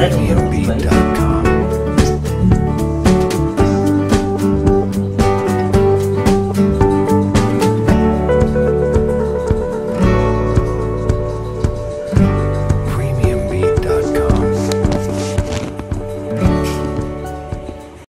RadioLead.com.